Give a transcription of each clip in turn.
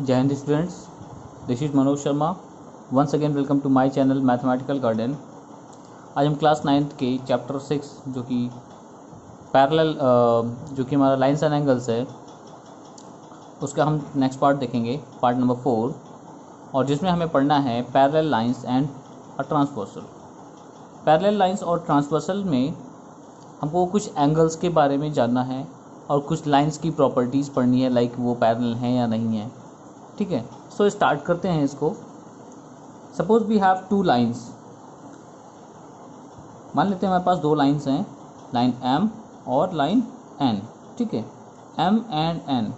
जय Hind students this is Manoj Sharma once again welcome to my channel mathematical garden आज हम class ninth के chapter six जो कि पैरेलल जो कि हमारा लाइन्स एंड एंगल्स है, उसका हम नेक्स्ट पार्ट देखेंगे पार्ट नंबर फोर और जिसमें हमें पढ़ना है parallel lines and a transversal parallel lines और ट्रांसवर्सल में हमको कुछ एंगल्स के बारे में जानना है, और कुछ लाइंस की प्रॉपर्टीज़ पढ़नी है लाइक वो पैरेलल हैं या नहीं है। ठीक है? सो स्टार्ट करते हैं इसको। Suppose we have two lines मान लेते हैं हमारे पास दो लाइंस हैं लाइन एम और लाइन एन ठीक है? एम एंड एन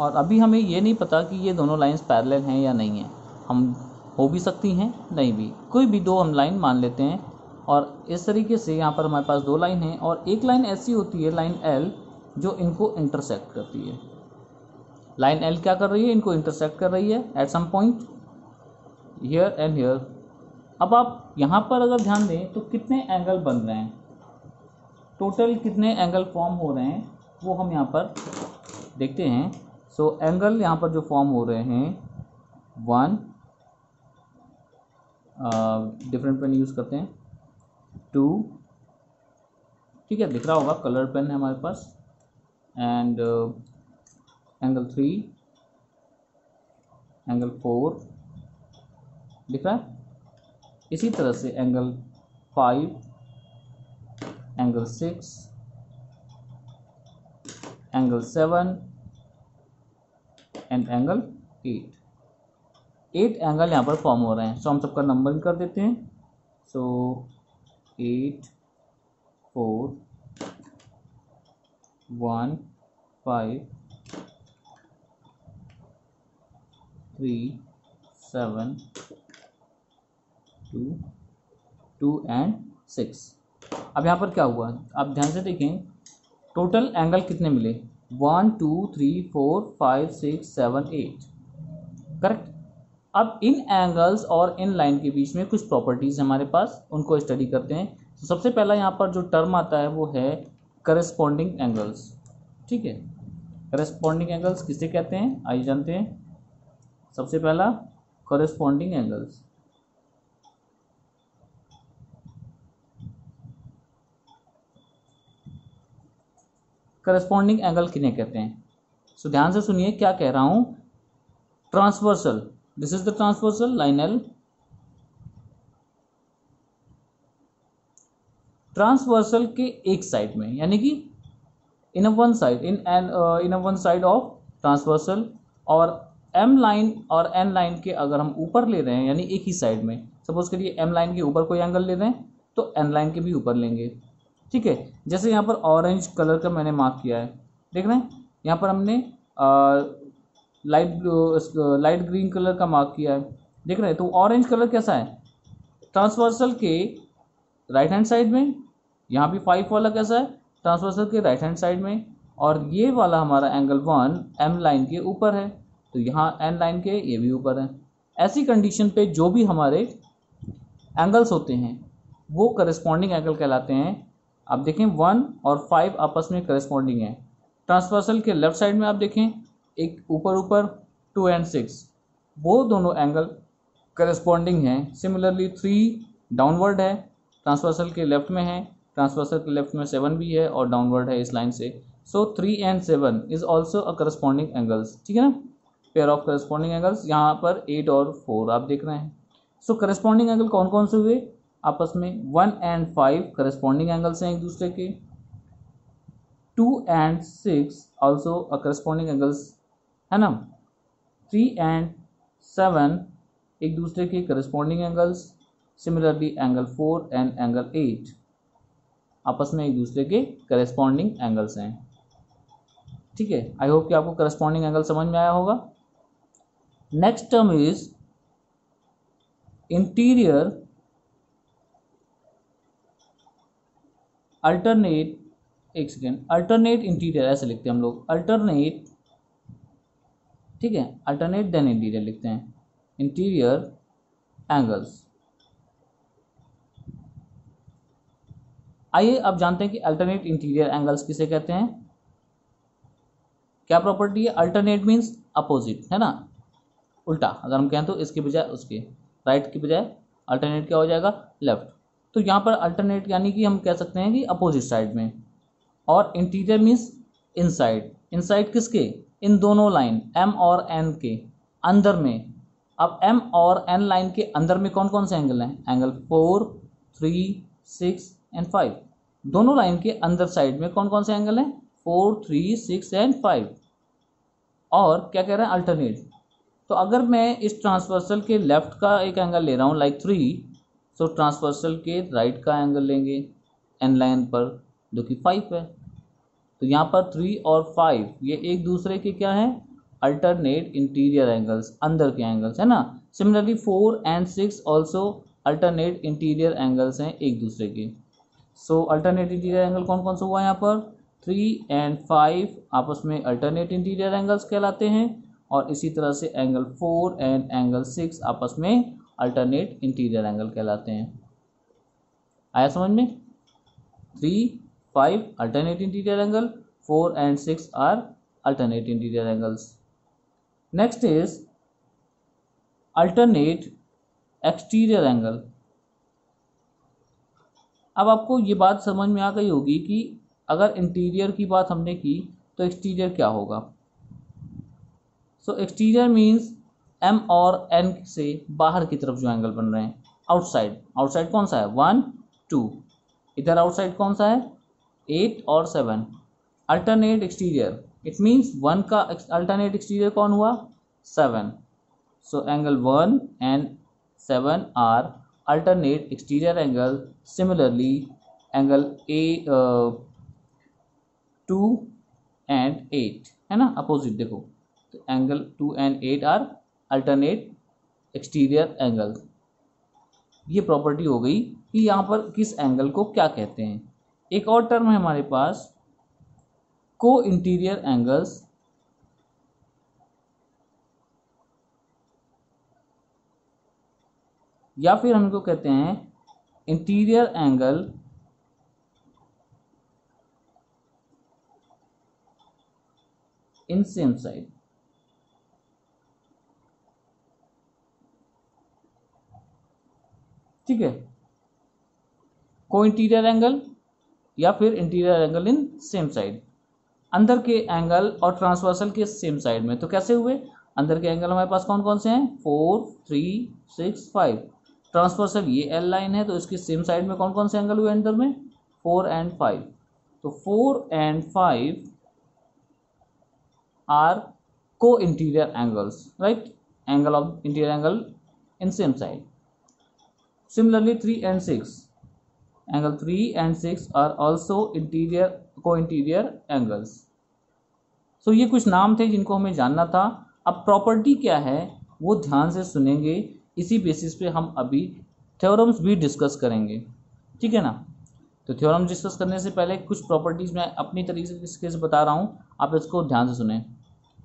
और अभी हमें ये नहीं पता कि ये दोनों लाइंस पैरेलल हैं या नहीं हैं। हम हो भी सकती हैं, नहीं भी। कोई भी दो हम लाइन मान लेते हैं और इस तरीके से यहाँ पर हमारे पास दो लाइन हैं और एक लाइन ऐसी होती है लाइन एल जो इनको इंटरसेक्ट करती है। लाइन एल क्या कर रही है? इनको इंटरसेक्ट कर रही है at some point here and here अब आप यहाँ पर अगर ध्यान दें तो कितने एंगल बन रहे हैं? टोटल कितने एंगल फॉर्म हो रहे हैं? वो हम यहाँ पर देखते हैं। सो एंगल यहाँ पर जो फॉर्म हो रहे हैं वन डिफरेंट पेन यूज़ करते हैं। टू ठीक है, दिख रहा होगा कलर पेन है हमारे पास। And angle three angle four दिख रहा है? इसी तरह से angle five angle six angle seven and angle eight eight angle यहाँ पर फॉर्म हो रहे हैं। सो हम सबका नंबर कर देते हैं। So eight four one five three seven two two and six अब यहाँ पर क्या हुआ? आप ध्यान से देखें टोटल एंगल कितने मिले? One two three four five six seven eight correct अब इन एंगल्स और इन लाइन के बीच में कुछ प्रॉपर्टीज़ हमारे पास, उनको स्टडी करते हैं। तो सबसे पहला यहाँ पर जो टर्म आता है, वो है करस्पॉन्डिंग एंगल्स ठीक है? करस्पॉन्डिंग एंगल्स किसे कहते हैं? आइए जानते हैं। सबसे पहला करस्पॉन्डिंग एंगल्स करस्पॉन्डिंग एंगल किन्हें कहते हैं? सो ध्यान से सुनिए क्या कह रहा हूँ। Transversal this is the transversal line L transversal के एक साइड में, यानी कि in one side in N in one side of transversal और एम लाइन और एन लाइन के अगर हम ऊपर ले रहे हैं यानी एक ही साइड में सपोज़ करिए एम लाइन के ऊपर कोई एंगल ले रहे हैं तो एन लाइन के भी ऊपर लेंगे। ठीक है? जैसे यहाँ पर ऑरेंज कलर का मैंने मार्क किया है। देख रहे हैं? यहाँ पर हमने आ, लाइट लाइट ग्रीन कलर का मार्क किया है। देख रहे हैं? तो ऑरेंज कलर कैसा है? ट्रांसवर्सल के राइट हैंड साइड में यहाँ भी फाइव वाला कैसा है? ट्रांसवर्सल के राइट हैंड साइड में और ये वाला हमारा एंगल वन एम लाइन के ऊपर है। तो यहाँ एन लाइन के ये भी ऊपर है। ऐसी कंडीशन पे जो भी हमारे एंगल्स होते हैं, वो करस्पॉन्डिंग एंगल कहलाते हैं। आप देखें वन और फाइव आपस में करस्पॉन्डिंग है। ट्रांसवर्सल के लेफ़्ट साइड में आप देखें, एक ऊपर ऊपर टू एंड सिक्स वो दोनों एंगल करस्पॉन्डिंग हैं। सिमिलरली थ्री डाउनवर्ड है। ट्रांसवर्सल के लेफ़्ट में है। ट्रांसवर्सल के लेफ़्ट में सेवन भी है और डाउनवर्ड है इस लाइन से। So three and seven is also a corresponding angles ठीक है ना? पेयर ऑफ़ करस्पॉन्डिंग एंगल्स यहाँ पर एट और फोर आप देख रहे हैं। सो करस्पॉन्डिंग एंगल कौन कौन से हुए? आपस में one and five corresponding angles हैं एक दूसरे के। Two and six also corresponding angles है ना? थ्री एंड सेवन एक दूसरे के corresponding angles similarly angle four and angle eight आपस में एक दूसरे के करस्पॉन्डिंग एंगल्स हैं। ठीक है आई होप कि आपको करस्पॉन्डिंग एंगल समझ में आया होगा। Next term is interior alternate एक सेकेंड अल्टरनेट इंटीरियर ऐसे लिखते हैं हम लोग। अल्टरनेट ठीक है अल्टरनेट देन इंटीरियर लिखते हैं। इंटीरियर एंगल्स आइए अब जानते हैं कि अल्टरनेट इंटीरियर एंगल्स किसे कहते हैं? क्या प्रॉपर्टी है? अल्टरनेट मीन्स अपोजिट है ना? उल्टा, अगर हम कहें तो इसके बजाय उसके राइट के बजाय अल्टरनेट क्या हो जाएगा? लेफ़्ट तो यहाँ पर अल्टरनेट यानी कि हम कह सकते हैं कि अपोजिट साइड में। और इंटीरियर मीन्स इनसाइड इनसाइड किसके? इन दोनों लाइन एम और एन के अंदर में। अब एम और एन लाइन के अंदर में कौन कौन से एंगल हैं? Angle four three six and five दोनों लाइन के अंदर साइड में कौन कौन से एंगल हैं? Four three six and five और क्या कह रहे हैं? अल्टरनेट तो अगर मैं इस ट्रांसवर्सल के लेफ़्ट का एक एंगल ले रहा हूँ लाइक थ्री सो ट्रांसवर्सल के राइट का एंगल लेंगे एन लाइन पर, जो कि फाइव है। तो यहाँ पर थ्री और फाइव ये एक दूसरे के क्या हैं? अल्टरनेट इंटीरियर एंगल्स अंदर के एंगल्स है ना? Similarly four and six also alternate interior angles हैं एक दूसरे के। सो अल्टरनेट इंटीरियर एंगल कौन कौन सा हुआ यहाँ पर? थ्री एंड फाइव आपस में अल्टरनेट इंटीरियर एंगल्स कहलाते हैं। और इसी तरह से angle four and angle six आपस में अल्टरनेट इंटीरियर एंगल कहलाते हैं। आया समझ में? Three five alternate interior angle four and six are alternate interior angles next is alternate exterior angle अब आपको ये बात समझ में आ गई होगी कि अगर इंटीरियर की बात हमने की तो एक्सटीरियर क्या होगा? सो एक्सटीरियर मीन्स एम और एन से बाहर की तरफ़ जो एंगल बन रहे हैं। आउटसाइड आउटसाइड कौन सा है? वन टू इधर आउटसाइड कौन सा है? एट और seven alternate exterior it means one का अल्टरनेट एक्सटीरियर कौन हुआ? Seven so angle one and seven are alternate exterior angle similarly angle a two and eight है ना? अपोजिट देखो। तो angle two and eight are alternate exterior angle ये property हो गई कि यहाँ पर किस एंगल को क्या कहते हैं। एक और टर्म है हमारे पास को इंटीरियर एंगल्स या फिर हम इनको कहते हैं interior angle in same side ठीक है? को इंटीरियर एंगल या फिर interior angle in same side अंदर के एंगल और ट्रांसवर्सल के सेम साइड में तो कैसे हुए? अंदर के एंगल हमारे पास कौन कौन से हैं? Four three six five transversal ये एल लाइन है तो इसके सेम साइड में कौन कौन से एंगल हुए अंदर में? फोर एंड फाइव तो फोर एंड फाइव आर को interior angles right angle of interior angle in same side three and six angle three and six are also interior को इंटीरियर एंगल्स सो ये कुछ नाम थे जिनको हमें जानना था। अब प्रॉपर्टी क्या है, वो ध्यान से सुनेंगे। इसी बेसिस पे हम अभी थ्योरम्स भी डिस्कस करेंगे। ठीक है ना? तो थ्योरम डिस्कस करने से पहले कुछ प्रॉपर्टीज़ मैं अपनी तरीके से बता रहा हूँ। आप इसको ध्यान से सुने।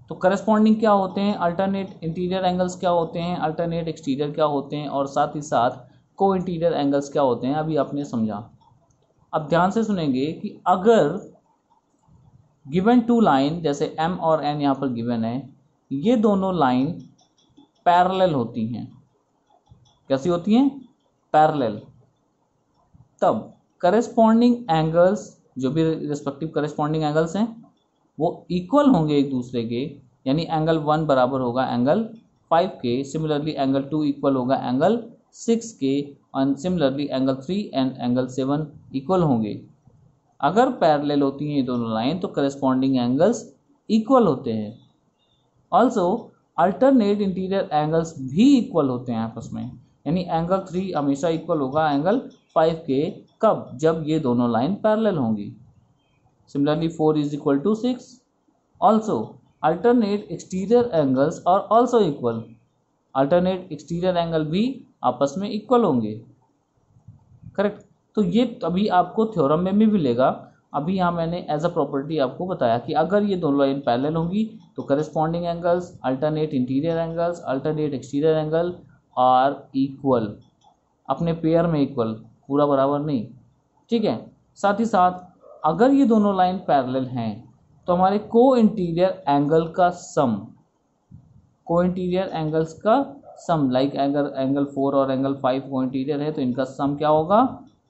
तो करस्पॉन्डिंग क्या होते हैं? अल्टरनेट इंटीरियर एंगल्स क्या होते हैं? अल्टरनेट एक्सटीरियर क्या होते हैं? और साथ ही साथ को इंटीरियर एंगल्स क्या होते हैं? अभी आपने समझा। अब ध्यान से सुनेंगे कि अगर गिवन टू लाइन जैसे एम और एन यहाँ पर गिवन है, ये दोनों लाइन पैरेलल होती हैं। कैसी होती हैं? पैरेलल तब करेस्पॉन्डिंग एंगल्स जो भी रिस्पेक्टिव करेस्पॉन्डिंग एंगल्स हैं, वो इक्वल होंगे एक दूसरे के, यानी एंगल वन बराबर होगा एंगल फाइव के सिमिलरली एंगल टू इक्वल होगा एंगल सिक्स के और similarly angle three and angle seven equal होंगे। अगर पैरेलल होती हैं ये दोनों लाइन तो करस्पॉन्डिंग एंगल्स इक्वल होते हैं। ऑल्सो अल्टरनेट इंटीरियर एंगल्स भी इक्वल होते हैं आपस में। यानी एंगल थ्री हमेशा इक्वल होगा एंगल फाइव के कब? जब ये दोनों लाइन पैरेलल होंगी। Similarly four is equal to six also alternate exterior angles are also equal alternate exterior angle भी आपस में इक्वल होंगे। करेक्ट तो ये अभी आपको थ्योरम में भी मिलेगा। अभी यहाँ मैंने एज अ प्रॉपर्टी आपको बताया कि अगर ये दोनों लाइन पैरेलल होंगी तो corresponding angles alternate interior angles alternate exterior angle are equal अपने पेयर में इक्वल पूरा बराबर नहीं। ठीक है? साथ ही साथ, अगर ये दोनों लाइन पैरेलल हैं तो हमारे को इंटीरियर एंगल का सम को इंटीरियर एंगल्स का sum like angle angle four और एंगल फाइव को इंटीरियर है तो इनका सम क्या होगा?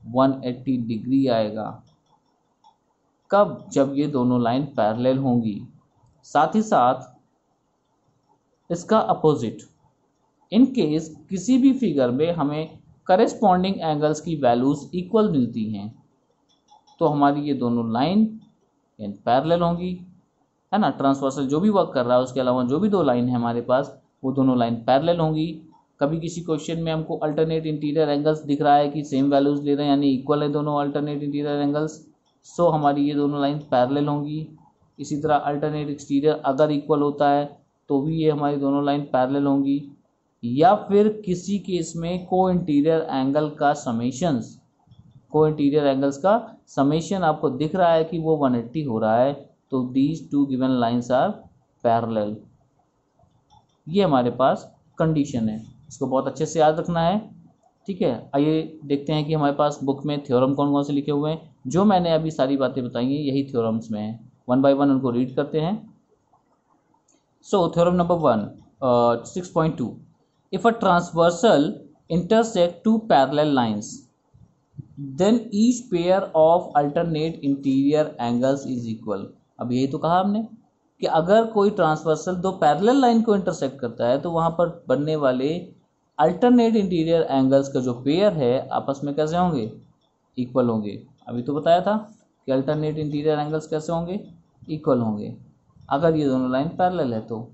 180 डिग्री आएगा। कब? जब ये दोनों लाइन पैरेलल होंगी। साथ ही साथ, इसका अपोजिट इन केस किसी भी फिगर में हमें करेस्पॉन्डिंग एंगल्स की वैल्यूज़ इक्वल मिलती हैं तो हमारी ये दोनों लाइन पैरेलल होंगी। है ना? ट्रांसवर्सल जो भी वर्क कर रहा है, उसके अलावा जो भी दो लाइन है हमारे पास, वो दोनों लाइन पैरेलल होंगी। कभी किसी क्वेश्चन में हमको अल्टरनेट इंटीरियर एंगल्स दिख रहा है कि सेम वैल्यूज़ ले रहे हैं यानी इक्वल है दोनों अल्टरनेट इंटीरियर एंगल्स सो हमारी ये दोनों लाइन पैरेलल होंगी। इसी तरह अल्टरनेट एक्सटीरियर अगर इक्वल होता है तो भी ये हमारी दोनों लाइन पैरेलल होंगी। या फिर किसी केस में को इंटीरियर एंगल का समेशंस को इंटीरियर एंगल्स का समेशन आपको दिख रहा है कि वो 180 हो रहा है तो these two given lines are parallel ये हमारे पास कंडीशन है। इसको बहुत अच्छे से याद रखना है। ठीक है? आइए देखते हैं कि हमारे पास बुक में थ्योरम कौन कौन से लिखे हुए हैं। जो मैंने अभी सारी बातें बताई हैं, यही थ्योरम्स में हैं। वन बाय वन उनको रीड करते हैं। So theorem number one six point two if a transversal intersect two parallel lines then each pair of alternate interior angles is equal अब यही तो कहा हमने कि अगर कोई ट्रांसवर्सल दो पैरेलल लाइन को इंटरसेक्ट करता है तो वहाँ पर बनने वाले अल्टरनेट इंटीरियर एंगल्स का जो पेयर है, आपस में कैसे होंगे? इक्वल होंगे। अभी तो बताया था कि अल्टरनेट इंटीरियर एंगल्स कैसे होंगे? इक्वल होंगे। अगर ये दोनों लाइन पैरेलल है तो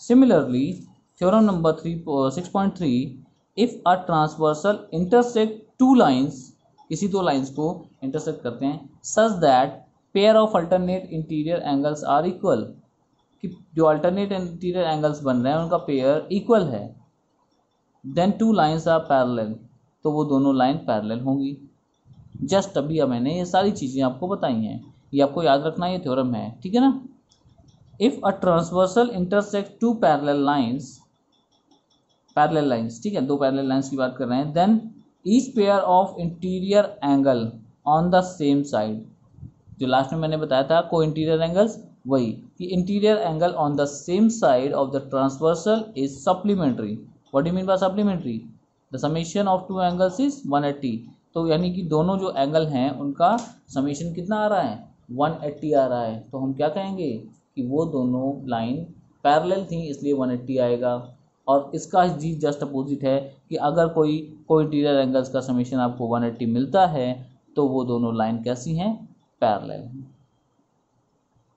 similarly theorem number three, six point three, if a transversal intersect two lines किसी दो लाइंस को इंटरसेक्ट करते हैं, such that pair of alternate interior angles are equal कि जो अल्टरनेट इंटीरियर एंगल्स बन रहे हैं, उनका पेयर इक्वल है। Then two lines are parallel तो वो दोनों लाइन पैरेलल होंगी। जस्ट अभी मैंने ये सारी चीज़ें आपको बताई हैं। ये आपको याद रखना ये थ्योरम है। ठीक है ना? If a transversal intersect two parallel lines parallel lines ठीक है, दो पैरेलल लाइंस की बात कर रहे हैं then each pair of interior angle on the same side जो लास्ट में मैंने बताया था को इंटीरियर एंगल्स वही कि interior angle on the same side of the transversal is supplementary what you mean by supplementary the summation of two angles is 180 तो यानी कि दोनों जो एंगल हैं, उनका समेशन कितना आ रहा है? 180 आ रहा है। तो हम क्या कहेंगे? कि वो दोनों लाइन पैरेलल थी, इसलिए 180 आएगा। और इसका जी जस्ट अपोजिट है कि अगर कोई कोई इंटीरियर एंगल्स का समेशन आपको 180 मिलता है तो वो दोनों लाइन कैसी हैं? पैरेलल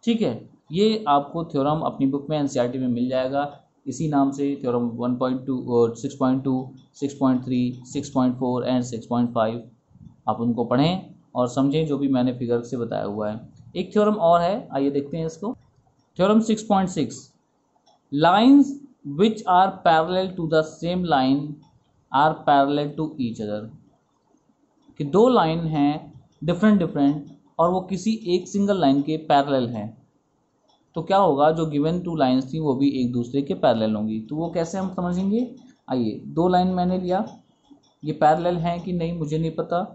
ठीक है, ये आपको थ्योरम अपनी बुक में एनसीईआरटी में मिल जाएगा। इसी नाम से थ्योरम 1.2 और 6.2 6.3 6.4 एंड 6.5 आप उनको पढ़ें और समझें जो भी मैंने फिगर से बताया हुआ है। एक थ्योरम और है, आइए देखते हैं इसको। Theorem 6.6 lines which are parallel to the same line are parallel to each other कि दो लाइन हैं डिफरेंट डिफरेंट और वो किसी एक सिंगल लाइन के पैरेलल हैं। तो क्या होगा, जो गिवन टू लाइंस थी, वो भी एक दूसरे के पैरेलल होंगी। तो वो कैसे हम समझेंगे? आइए, दो लाइन मैंने लिया। ये पैरेलल हैं कि नहीं, मुझे नहीं पता।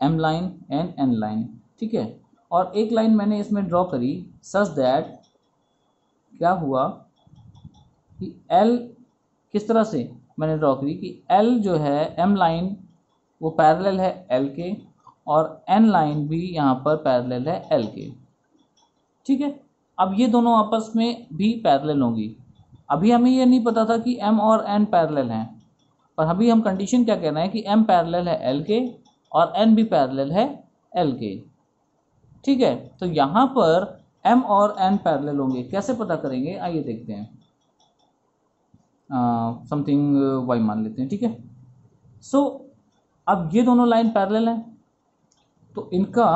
M line and N line ठीक है? और एक लाइन मैंने इसमें ड्रॉ करी सच दैट क्या हुआ कि एल किस तरह से मैंने ड्रॉ करी कि एल जो है एम लाइन वो पैरेलल है एल के। और एन लाइन भी यहाँ पर पैरेलल है एल के। ठीक है? अब ये दोनों आपस में भी पैरेलल होंगी। अभी हमें ये नहीं पता था कि एम और एन पैरेलल हैं। पर अभी हम कंडीशन क्या कह रहे हैं कि एम पैरेलल है एल के और एन भी पैरेलल है एल के। ठीक है? तो यहाँ पर एम और एन पैरेलल होंगे। कैसे पता करेंगे? आइए देखते हैं। समथिंग वाई मान लेते हैं। ठीक है? सो so, अब ये दोनों लाइन पैरेलल हैं। तो इनका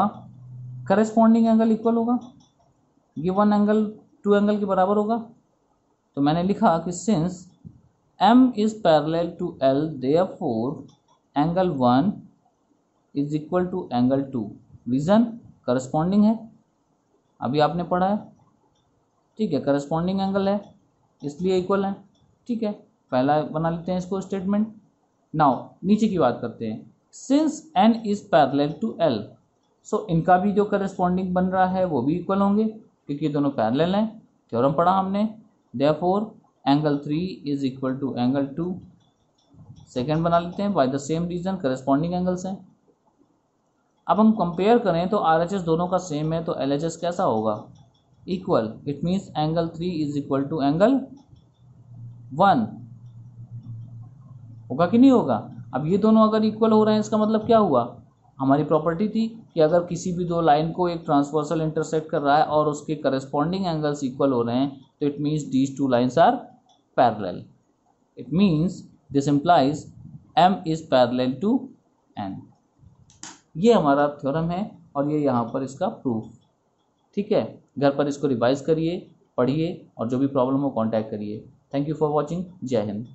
करेस्पॉन्डिंग एंगल इक्वल होगा। ये वन एंगल टू एंगल के बराबर होगा। तो मैंने लिखा कि since M is parallel to L therefore angle one is equal to angle two reason corresponding है। अभी आपने पढ़ा है। ठीक है करस्पॉन्डिंग एंगल है। इसलिए इक्वल है। ठीक है, पहला बना लेते हैं इसको स्टेटमेंट नाउ नीचे की बात करते हैं। Since N is parallel to L so इनका भी जो करस्पॉन्डिंग बन रहा है, वो भी इक्वल होंगे, क्योंकि ये दोनों पैरेलल हैं थ्योरम पढ़ा हमने therefore angle three is equal to angle two second बना लेते हैं by the same reason corresponding angles हैं। अब हम कंपेयर करें तो आर एच एस दोनों का सेम है तो एल एच एस कैसा होगा? Equal it means angle three is equal to angle one होगा कि नहीं होगा? अब ये दोनों अगर इक्वल हो रहे हैं, इसका मतलब क्या हुआ? हमारी प्रॉपर्टी थी कि अगर किसी भी दो लाइन को एक ट्रांसवर्सल इंटरसेक्ट कर रहा है और उसके करस्पॉन्डिंग एंगल्स इक्वल हो रहे हैं तो it means these two lines are parallel it means this implies M is parallel to N ये हमारा थ्योरम है और ये यहाँ पर इसका प्रूफ ठीक है? घर पर इसको रिवाइज करिए, पढ़िए और जो भी प्रॉब्लम हो कांटेक्ट करिए. थैंक यू फॉर वॉचिंग जय हिंद